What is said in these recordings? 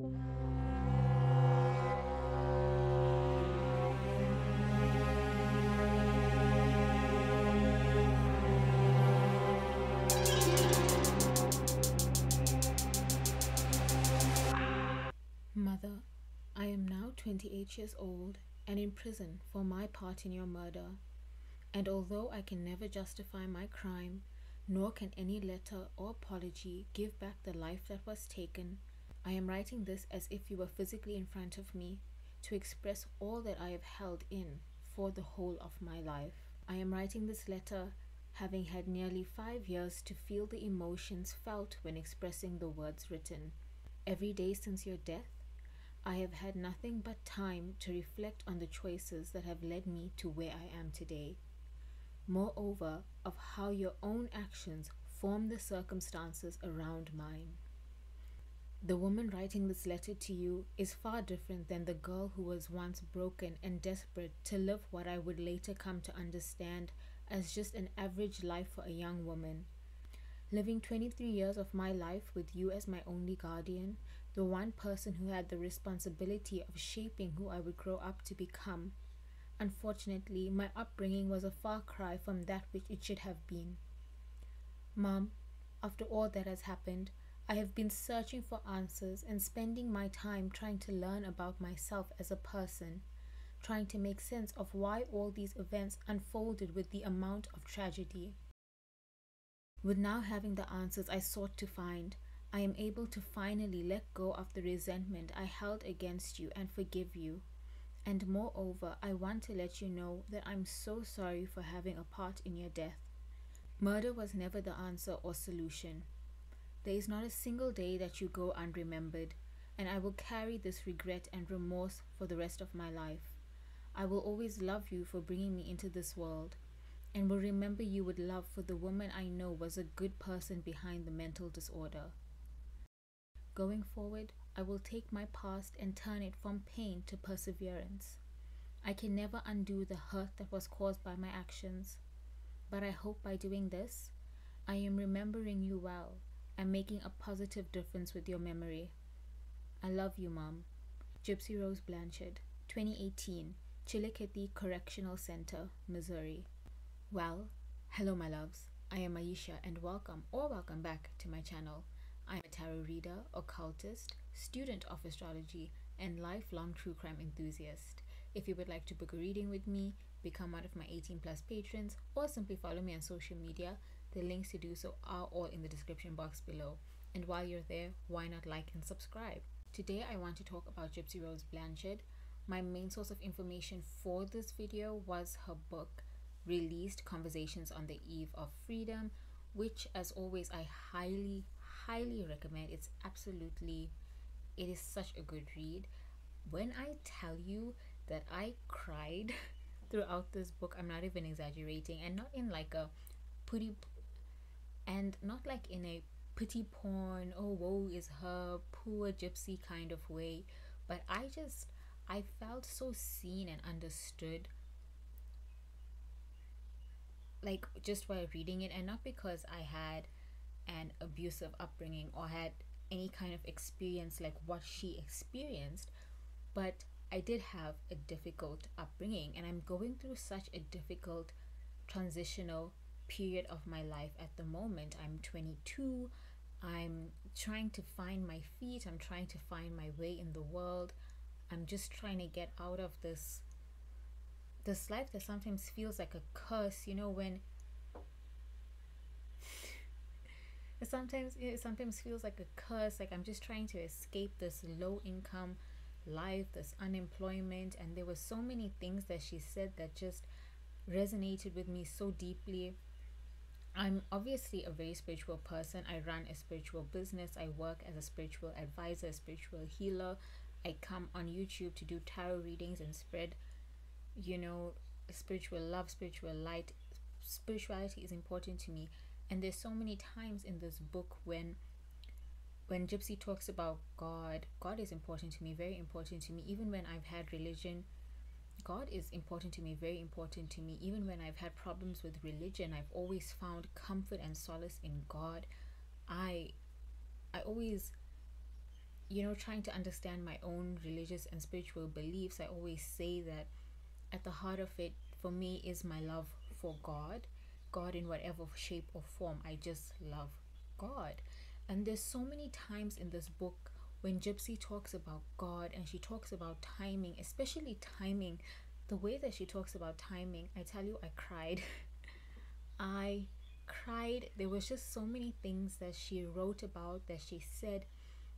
Mother, I am now 28 years old and in prison for my part in your murder. And although I can never justify my crime, nor can any letter or apology give back the life that was taken, I am writing this as if you were physically in front of me to express all that I have held in for the whole of my life. I am writing this letter having had nearly five years to feel the emotions felt when expressing the words written. Every day since your death, I have had nothing but time to reflect on the choices that have led me to where I am today. Moreover, of how your own actions form the circumstances around mine. The woman writing this letter to you is far different than the girl who was once broken and desperate to live what I would later come to understand as just an average life for a young woman. Living 23 years of my life with you as my only guardian, the one person who had the responsibility of shaping who I would grow up to become. Unfortunately, my upbringing was a far cry from that which it should have been. Mom, after all that has happened, I have been searching for answers and spending my time trying to learn about myself as a person, trying to make sense of why all these events unfolded with the amount of tragedy. With now having the answers I sought to find, I am able to finally let go of the resentment I held against you and forgive you. And moreover, I want to let you know that I'm so sorry for having a part in your death. Murder was never the answer or solution. There is not a single day that you go unremembered, and I will carry this regret and remorse for the rest of my life. I will always love you for bringing me into this world, and will remember you with love for the woman I know was a good person behind the mental disorder. Going forward, I will take my past and turn it from pain to perseverance. I can never undo the hurt that was caused by my actions, but I hope by doing this, I am remembering you well and making a positive difference with your memory. I love you, Mom. Gypsy Rose Blanchard, 2018, Chillicothe Correctional Center, Missouri. Well, hello, my loves. I am Ayesha, and welcome or welcome back to my channel. I'm a tarot reader, occultist, student of astrology, and lifelong true crime enthusiast. If you would like to book a reading with me, become one of my 18 plus patrons, or simply follow me on social media, the links to do so are all in the description box below. And while you're there, why not like and subscribe? Today I want to talk about Gypsy Rose Blanchard. My main source of information for this video was her book, Released Conversations on the Eve of Freedom, which as always I highly highly recommend. It's absolutely, it is such a good read. When I tell you that I cried throughout this book, I'm not even exaggerating, and not in like a putty, and not like in a pity porn, oh, woe is her, poor gypsy kind of way, but I just, I felt so seen and understood. Like just while reading it and not because I had an abusive upbringing or had any kind of experience like what she experienced, but I did have a difficult upbringing, and I'm going through such a difficult transitional period of my life at the moment. I'm 22. I'm trying to find my feet. I'm trying to find my way in the world. I'm just trying to get out of this this life that sometimes feels like a curse, you know, when it sometimes it sometimes feels like a curse like i'm just trying to escape this low income life this unemployment and there were so many things that she said that just resonated with me so deeply i'm obviously a very spiritual person. I run a spiritual business. I work as a spiritual advisor a spiritual healer. I come on youtube to do tarot readings and spread you know spiritual love spiritual light. Spirituality is important to me. And there's so many times in this book when when gypsy talks about god god is important to me very important to me. Even when i've had religion god is important to me very important to me even when i've had problems with religion i've always found comfort and solace in god i i always you know, trying to understand my own religious and spiritual beliefs, I always say that at the heart of it, for me, is my love for God. God in whatever shape or form. I just love God. And there's so many times in this book when Gypsy talks about God and she talks about timing, especially timing, the way that she talks about timing, I tell you, I cried. I cried. There was just so many things that she wrote about, that she said,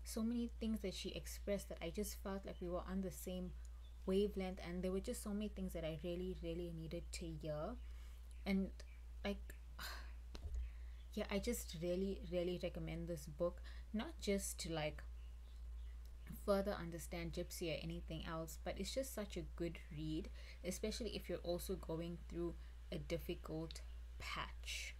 so many things that she expressed that I just felt like we were on the same wavelength. And there were just so many things that I really, really needed to hear. And like, yeah, I just really, really recommend this book, not just to like further understand Gypsy or anything else, but it's just such a good read, especially if you're also going through a difficult patch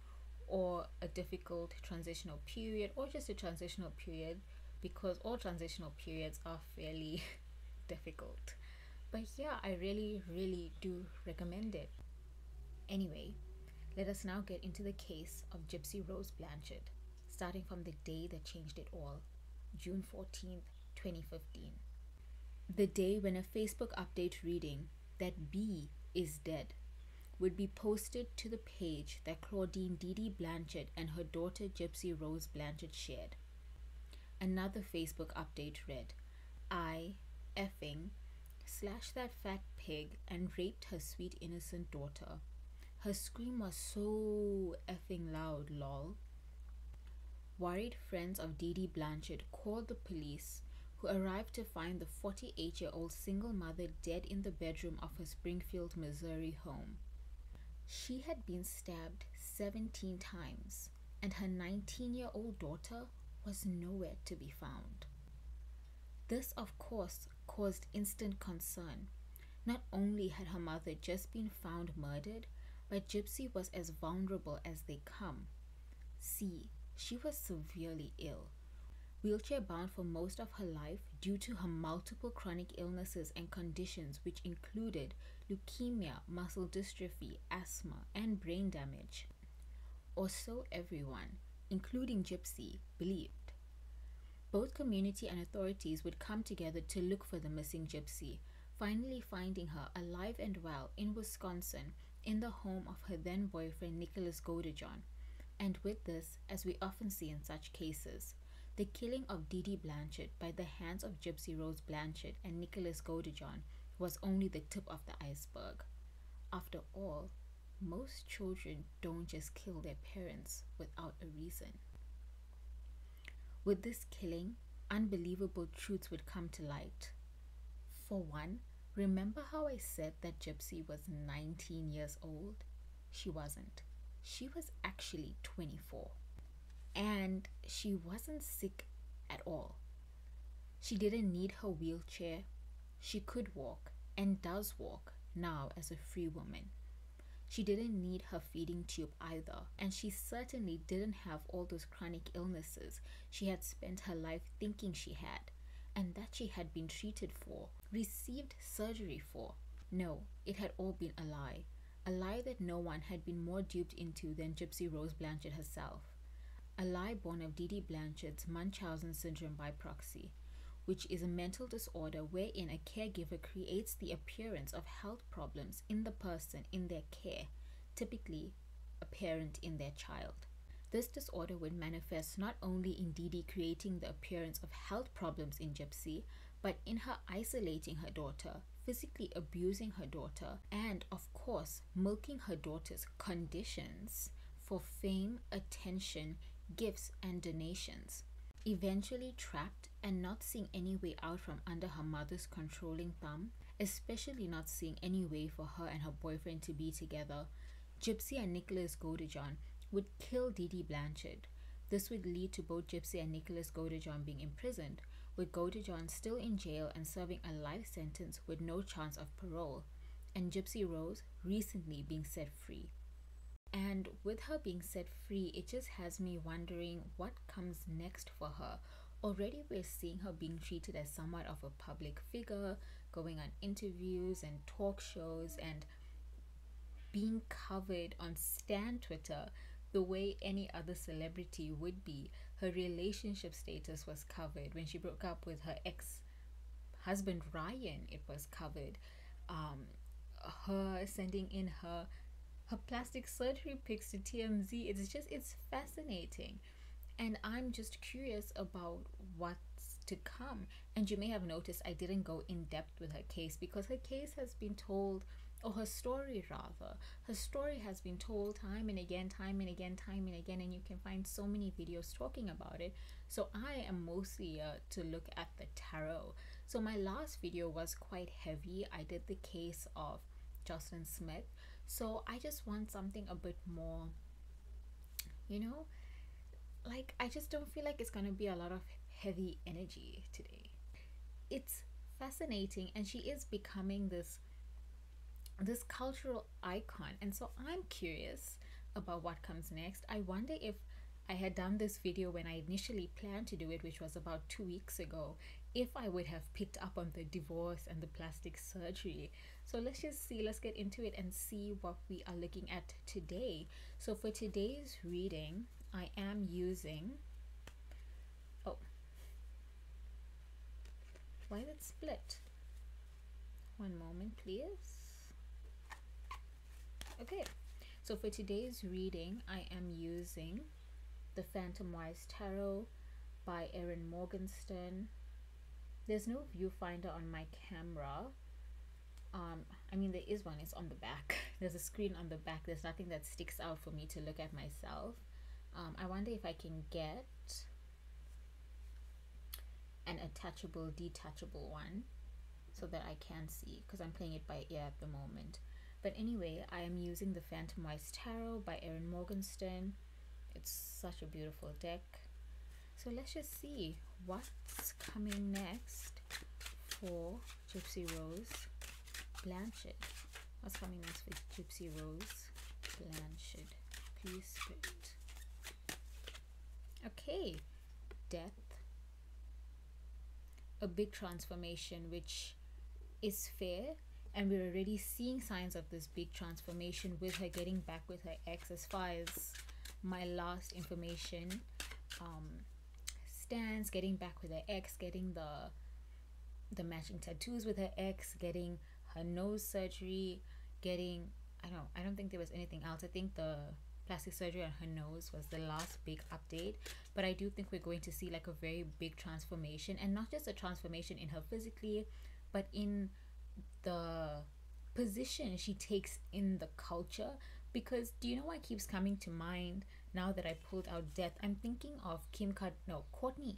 or a difficult transitional period or just a transitional period because all transitional periods are fairly difficult. But yeah, I really, really do recommend it. Anyway, let us now get into the case of Gypsy Rose Blanchard, starting from the day that changed it all, June 14th, 2015. The day when a Facebook update reading that B is dead would be posted to the page that Clauddine Didi Blanchard and her daughter Gypsy Rose Blanchard shared. Another Facebook update read, I effing slashed that fat pig and raped her sweet innocent daughter. Her scream was so effing loud, lol. Worried friends of Dee Dee Blanchard called the police, who arrived to find the 48 year old single mother dead in the bedroom of her Springfield, Missouri home. She had been stabbed 17 times, and her 19 year old daughter was nowhere to be found. This, of course, caused instant concern. Not only had her mother just been found murdered, but Gypsy was as vulnerable as they come. See, she was severely ill, wheelchair bound for most of her life due to her multiple chronic illnesses and conditions, which included leukemia, muscle dystrophy, asthma, and brain damage. Or so everyone, including Gypsy, believed. Both community and authorities would come together to look for the missing Gypsy, finally finding her alive and well in Wisconsin in the home of her then boyfriend Nicholas Godejohn. And with this, as we often see in such cases, the killing of Dee Dee Blanchard by the hands of Gypsy Rose Blanchard and Nicholas Godejohn was only the tip of the iceberg. After all, most children don't just kill their parents without a reason. With this killing, unbelievable truths would come to light. For one, remember how I said that Gypsy was 19 years old? She wasn't. She was actually 24. And she wasn't sick at all. She didn't need her wheelchair she could walk and does walk now as a free woman. She didn't need her feeding tube either, and she certainly didn't have all those chronic illnesses she had spent her life thinking she had, and that she had been treated for, received surgery for. No, it had all been a lie. A lie that no one had been more duped into than Gypsy Rose Blanchard herself. A lie born of Dee Dee Blanchard's Munchausen syndrome by proxy which is a mental disorder wherein a caregiver creates the appearance of health problems in the person in their care, typically a parent in their child. This disorder would manifest not only in Dee Dee creating the appearance of health problems in Gypsy, but in her isolating her daughter, physically abusing her daughter, and of course, milking her daughter's conditions for fame, attention, gifts, and donations. Eventually trapped and not seeing any way out from under her mother's controlling thumb, especially not seeing any way for her and her boyfriend to be together, Gypsy and Nicholas Godejohn would kill Dee Dee Blanchard. This would lead to both Gypsy and Nicholas Godejohn being imprisoned, with Godejohn still in jail and serving a life sentence with no chance of parole, and Gypsy Rose recently being set free. And with her being set free, it just has me wondering what comes next for her. Already, we're seeing her being treated as somewhat of a public figure, going on interviews and talk shows, and being covered on Stan Twitter the way any other celebrity would be. Her relationship status was covered. When she broke up with her ex husband Ryan, it was covered. Um, her sending in her her plastic surgery pics to TMZ. It's just it's fascinating. And I'm just curious about what's to come. And you may have noticed I didn't go in depth with her case because her case has been told or her story rather her story has been told time and again time and again time and again and you can find so many videos talking about it so i am mostly uh, to look at the tarot so my last video was quite heavy i did the case of jocelyn smith so i just want something a bit more you know like i just don't feel like it's gonna be a lot of heavy energy today it's fascinating and she is becoming this this cultural icon. And so I'm curious about what comes next. I wonder if I had done this video when I initially planned to do it, which was about two weeks ago, if I would have picked up on the divorce and the plastic surgery. So let's just see, let's get into it and see what we are looking at today. So for today's reading, I am using. Oh, why did it split? One moment, please. Okay, so for today's reading, I am using the Phantomwise Tarot by Erin Morgenstern. There's no viewfinder on my camera. Um, I mean, there is one, it's on the back. There's a screen on the back. There's nothing that sticks out for me to look at myself. Um, I wonder if I can get an attachable, detachable one so that I can see because I'm playing it by ear at the moment. But anyway, I am using the Phantomwise Tarot by Erin Morgenstern. It's such a beautiful deck. So let's just see what's coming next for Gypsy Rose Blanchard. What's coming next for Gypsy Rose Blanchard? Please, Spirit. Okay, death. A big transformation, which is fair and we're already seeing signs of this big transformation with her getting back with her ex as far as my last information um stands getting back with her ex getting the the matching tattoos with her ex getting her nose surgery getting i don't i don't think there was anything else. I think the plastic surgery on her nose was the last big update. But i do think we're going to see like a very big transformation and not just a transformation in her physically but in the position she takes in the culture. Because do you know what keeps coming to mind now that I pulled out death? I'm thinking of Kim Card no Kourtney.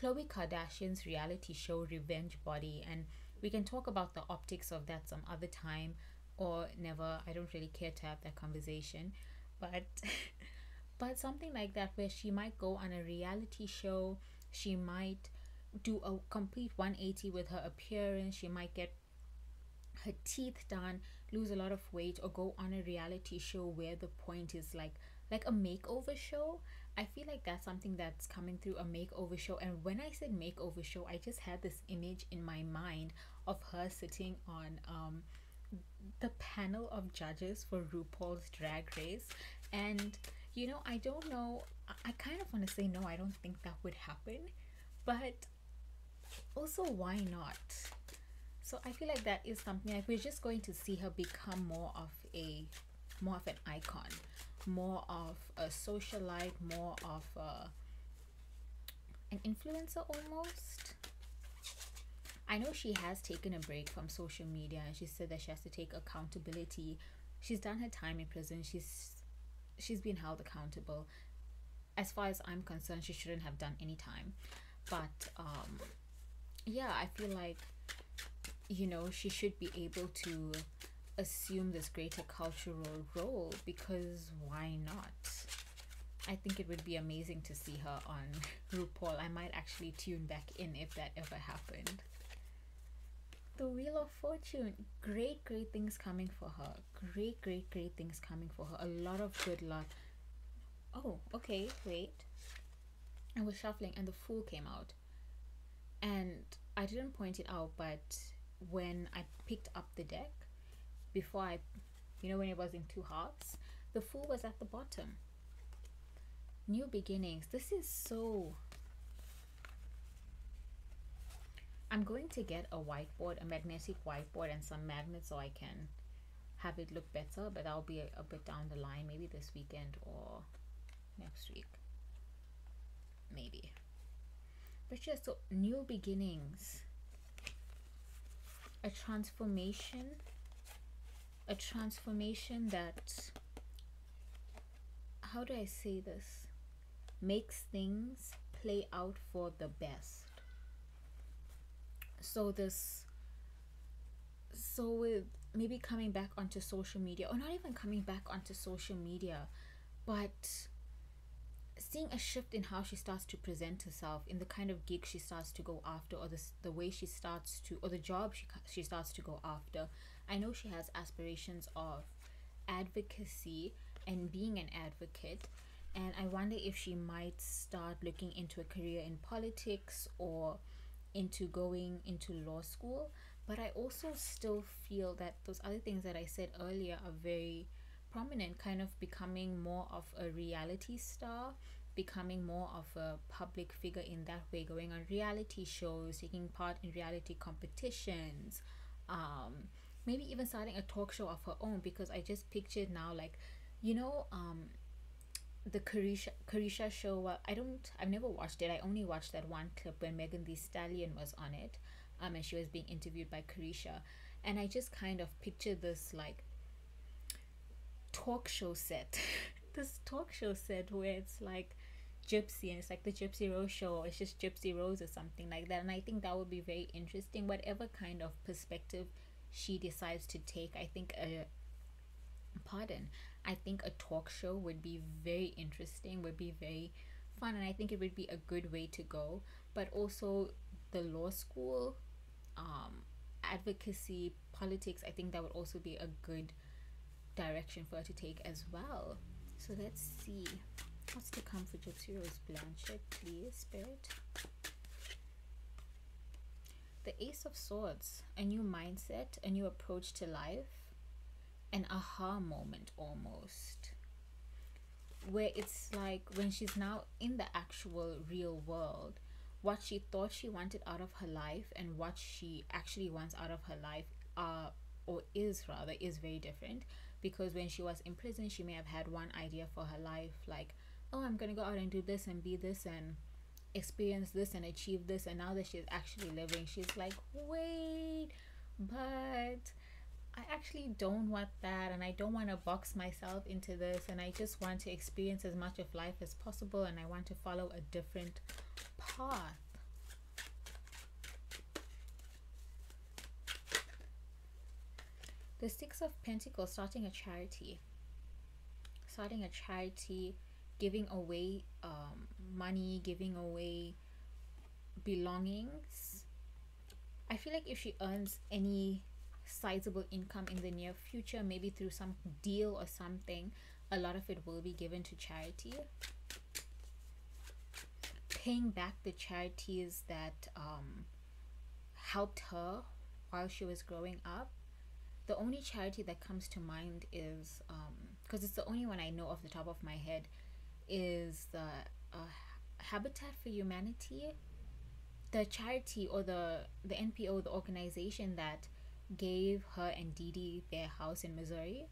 Khloe Kardashian's reality show Revenge Body and we can talk about the optics of that some other time or never. I don't really care to have that conversation. But but something like that where she might go on a reality show, she might do a complete 180 with her appearance, she might get her teeth done, lose a lot of weight, or go on a reality show where the point is like like a makeover show. I feel like that's something that's coming through a makeover show. And when I said makeover show, I just had this image in my mind of her sitting on um the panel of judges for RuPaul's Drag Race. And you know, I don't know. I kind of want to say no, I don't think that would happen. But also, why not? so i feel like that is something like we're just going to see her become more of a more of an icon more of a socialite more of a, an influencer almost. I know she has taken a break from social media and she said that she has to take accountability. She's done her time in prison. She's she's been held accountable. As far as i'm concerned she shouldn't have done any time. But um yeah i feel like you know, she should be able to assume this greater cultural role because why not? I think it would be amazing to see her on RuPaul. I might actually tune back in if that ever happened. The Wheel of Fortune. Great, great things coming for her. Great, great, great things coming for her. A lot of good luck. Oh, okay, wait. I was shuffling and the Fool came out. And I didn't point it out, but when I picked up the deck before I, you know, when it was in two halves, The fool was at the bottom. New beginnings. This is so. I'm going to get a whiteboard, a magnetic whiteboard, and some magnets so I can have it look better. But that'll be a, a bit down the line, maybe this weekend or next week. Maybe. But yeah, so new beginnings, a transformation, a transformation that, how do I say this, makes things play out for the best. So, this, so with maybe coming back onto social media, or not even coming back onto social media, but seeing a shift in how she starts to present herself in the kind of gig she starts to go after or the, the way she starts to or the job she, she starts to go after i know she has aspirations of advocacy and being an advocate and i wonder if she might start looking into a career in politics or into going into law school. But i also still feel that those other things that i said earlier are very prominent, kind of becoming more of a reality star, becoming more of a public figure in that way, going on reality shows, taking part in reality competitions, um, maybe even starting a talk show of her own because I just pictured now like, you know, um, the Carisha Carisha show. Well, I don't. I've never watched it. I only watched that one clip when Megan Thee Stallion was on it, um, and she was being interviewed by Carisha, and I just kind of pictured this like talk show set this talk show set where it's like gypsy and it's like the gypsy rose show or it's just gypsy rose or something like that and i think that would be very interesting whatever kind of perspective she decides to take i think a pardon i think a talk show would be very interesting would be very fun and i think it would be a good way to go but also the law school um advocacy politics i think that would also be a good direction for her to take as well. So let's see. What's to come for Gypsy Rose Blanchard, please, Spirit? The Ace of Swords, a new mindset, a new approach to life, an aha moment almost. Where it's like when she's now in the actual real world, what she thought she wanted out of her life and what she actually wants out of her life are or is rather is very different because when she was in prison she may have had one idea for her life like oh i'm gonna go out and do this and be this and experience this and achieve this and now that she's actually living she's like wait but I actually don't want that and I don't want to box myself into this and I just want to experience as much of life as possible and I want to follow a different path. The Six of Pentacles starting a charity. Starting a charity, giving away um, money, giving away belongings. I feel like if she earns any sizable income in the near future, maybe through some deal or something, a lot of it will be given to charity. Paying back the charities that um, helped her while she was growing up the only charity that comes to mind is because um, it's the only one I know off the top of my head is the uh, Habitat for Humanity, the charity or the the NPO, the organization that gave her and Dee Dee their house in Missouri.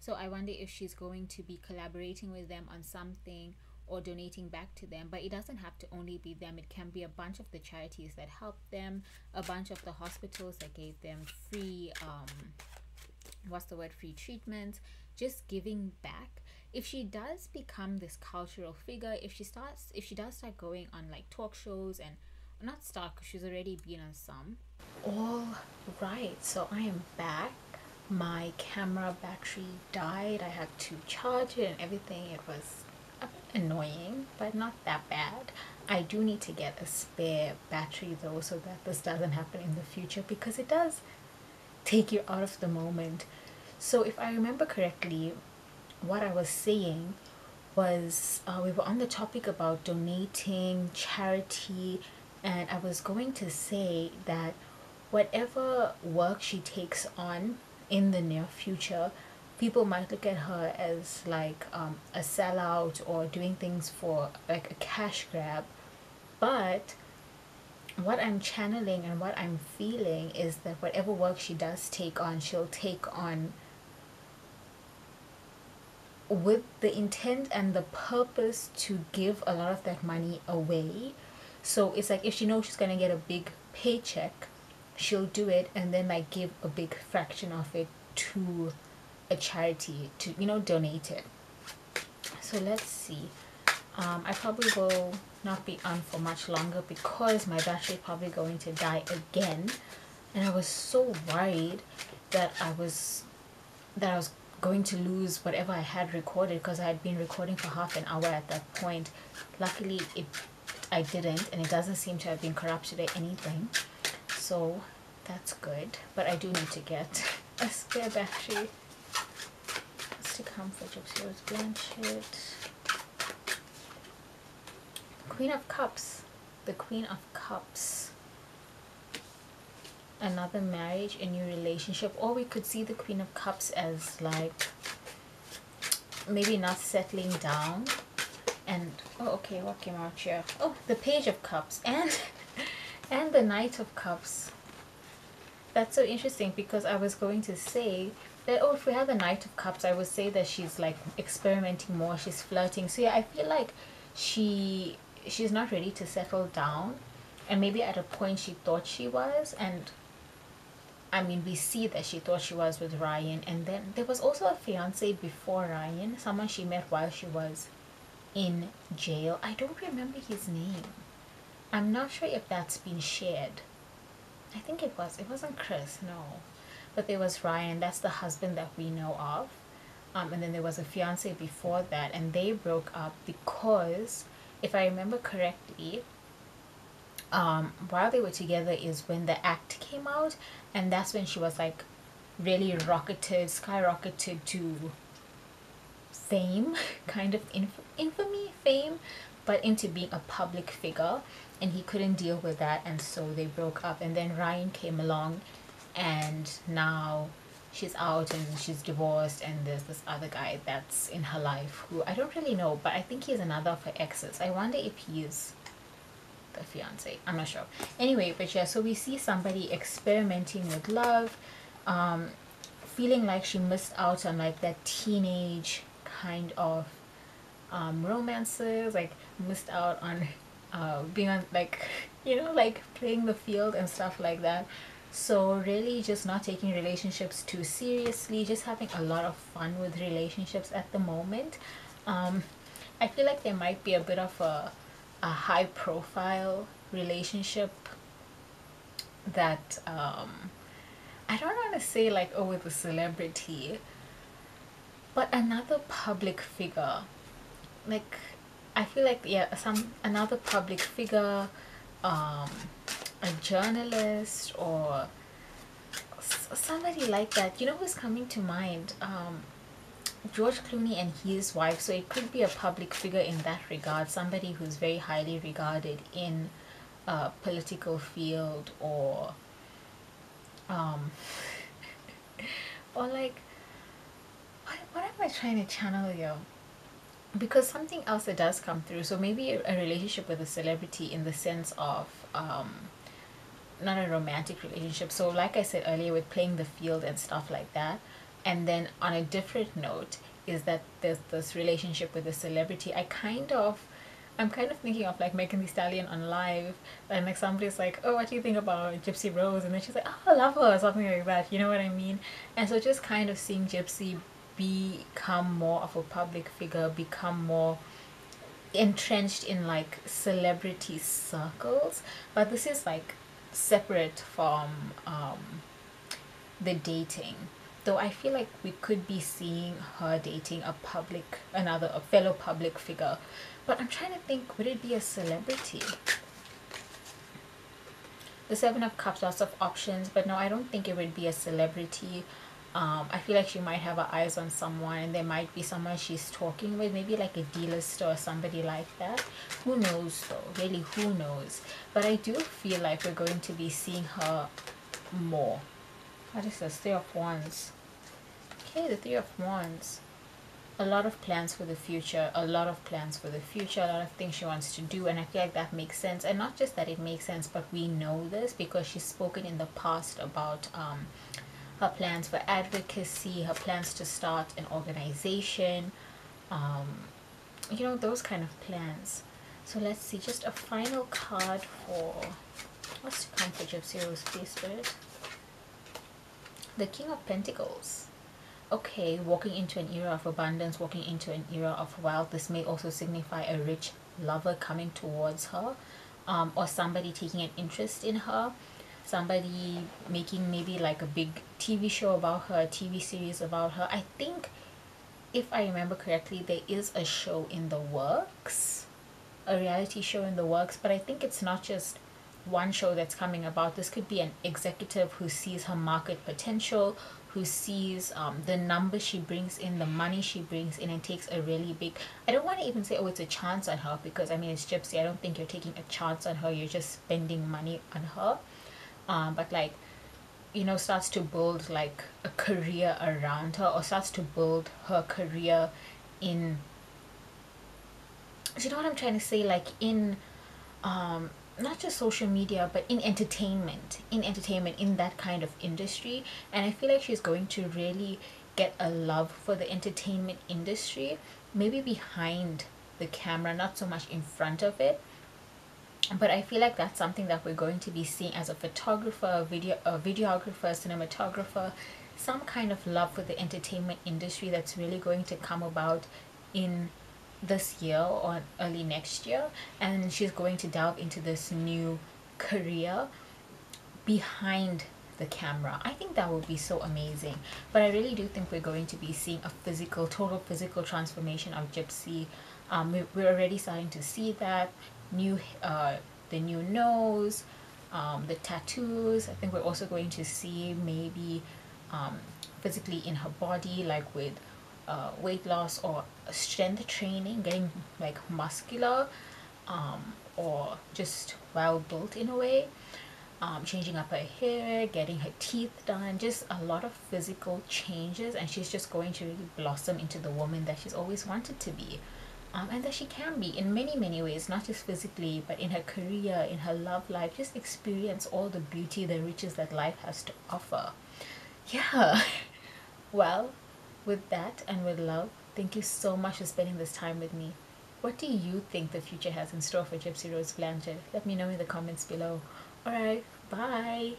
So I wonder if she's going to be collaborating with them on something or donating back to them. But it doesn't have to only be them. It can be a bunch of the charities that helped them, a bunch of the hospitals that gave them free um what's the word free treatment just giving back. If she does become this cultural figure if she starts if she does start going on like talk shows and not start she's already been on some. All right so i am back. My camera battery died. I had to charge it and everything. It was annoying but not that bad. I do need to get a spare battery though so that this doesn't happen in the future because it does take you out of the moment. So, if I remember correctly, what I was saying was uh, we were on the topic about donating, charity, and I was going to say that whatever work she takes on in the near future, people might look at her as like um, a sellout or doing things for like a cash grab but what i'm channeling and what i'm feeling is that whatever work she does take on she'll take on with the intent and the purpose to give a lot of that money away. So it's like if she knows she's gonna get a big paycheck she'll do it and then like give a big fraction of it to a charity to you know donate it. So let's see um, I probably will not be on for much longer because my battery probably going to die again. And I was so worried that I was that I was going to lose whatever I had recorded because I had been recording for half an hour at that point. Luckily it I didn't and it doesn't seem to have been corrupted or anything. So that's good. But I do need to get a spare battery. To come for Gypsy Rose Queen of Cups. The Queen of Cups. Another marriage a new relationship. Or we could see the Queen of Cups as like maybe not settling down. And oh okay what came out here. Oh the page of cups and and the knight of cups. That's so interesting because i was going to say that oh if we have the knight of cups i would say that she's like experimenting more. She's flirting. So yeah i feel like she she's not ready to settle down and maybe at a point she thought she was and I mean, we see that she thought she was with Ryan, and then there was also a fiance before Ryan, someone she met while she was in jail. I don't remember his name. I'm not sure if that's been shared. I think it was. It wasn't Chris, no. But there was Ryan, that's the husband that we know of. Um, and then there was a fiance before that, and they broke up because, if I remember correctly, um, while they were together is when the act came out, and that's when she was like really rocketed, skyrocketed to fame, kind of inf- infamy, fame, but into being a public figure. And he couldn't deal with that, and so they broke up. And then Ryan came along, and now she's out and she's divorced, and there's this other guy that's in her life who I don't really know, but I think he's another of her exes. I wonder if he's the fiance. I'm not sure. Anyway, but yeah, so we see somebody experimenting with love, um, feeling like she missed out on like that teenage kind of um, romances, like missed out on uh, being on like you know like playing the field and stuff like that. So really, just not taking relationships too seriously, just having a lot of fun with relationships at the moment. Um, I feel like there might be a bit of a a high profile relationship that um, I don't want to say like oh with a celebrity but another public figure like I feel like yeah some another public figure um, a journalist or somebody like that you know who's coming to mind um, George Clooney and his wife, so it could be a public figure in that regard, somebody who's very highly regarded in a political field or um or like what, what am I trying to channel here? Because something else that does come through, so maybe a, a relationship with a celebrity in the sense of um not a romantic relationship. So like I said earlier with playing the field and stuff like that and then on a different note is that there's this relationship with a celebrity. I kind of i'm kind of thinking of like Megan Thee Stallion on live and like somebody's like oh what do you think about gypsy rose? And then she's like oh i love her or something like that you know what i mean? And so just kind of seeing gypsy become more of a public figure become more entrenched in like celebrity circles. But this is like separate from um the dating though I feel like we could be seeing her dating a public, another, a fellow public figure. But I'm trying to think, would it be a celebrity? The Seven of Cups, lots of options, but no, I don't think it would be a celebrity. Um, I feel like she might have her eyes on someone and there might be someone she's talking with, maybe like a D-lister or somebody like that. Who knows though, really who knows. But I do feel like we're going to be seeing her more what is the Three of Wands? Okay, the Three of Wands. A lot of plans for the future, a lot of plans for the future, a lot of things she wants to do, and I feel like that makes sense. And not just that it makes sense, but we know this because she's spoken in the past about um, her plans for advocacy, her plans to start an organization, um, you know, those kind of plans. So let's see, just a final card for what's the kind for Gypsy Rose, please, Spirit? The King of Pentacles. Okay, walking into an era of abundance, walking into an era of wealth. This may also signify a rich lover coming towards her, um, or somebody taking an interest in her, somebody making maybe like a big TV show about her, a TV series about her. I think, if I remember correctly, there is a show in the works, a reality show in the works, but I think it's not just one show that's coming about. This could be an executive who sees her market potential, who sees um, the numbers she brings in, the money she brings in, and takes a really big. I don't want to even say, oh, it's a chance on her because I mean, it's Gypsy. I don't think you're taking a chance on her, you're just spending money on her. Um, but like, you know, starts to build like a career around her or starts to build her career in. You know what I'm trying to say? Like, in. Um, not just social media but in entertainment in entertainment in that kind of industry and i feel like she's going to really get a love for the entertainment industry maybe behind the camera not so much in front of it but i feel like that's something that we're going to be seeing as a photographer video a videographer cinematographer some kind of love for the entertainment industry that's really going to come about in this year or early next year and she's going to delve into this new career behind the camera. I think that would be so amazing. But I really do think we're going to be seeing a physical, total physical transformation of Gypsy. Um, we, are already starting to see that new, uh, the new nose, um, the tattoos. I think we're also going to see maybe um, physically in her body, like with uh, weight loss or strength training, getting like muscular um, or just well built in a way. Um, changing up her hair, getting her teeth done, just a lot of physical changes, and she's just going to really blossom into the woman that she's always wanted to be. Um, and that she can be in many, many ways, not just physically, but in her career, in her love life, just experience all the beauty, the riches that life has to offer. Yeah. well, with that and with love, thank you so much for spending this time with me. What do you think the future has in store for Gypsy Rose Blanchard? Let me know in the comments below. Alright, bye.